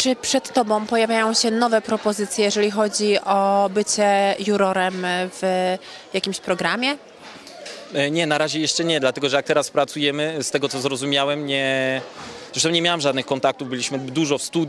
Czy przed Tobą pojawiają się nowe propozycje, jeżeli chodzi o bycie jurorem w jakimś programie? E, nie, na razie jeszcze nie, dlatego że jak teraz pracujemy, z tego co zrozumiałem, nie. Zresztą nie miałem żadnych kontaktów, byliśmy dużo w studiu.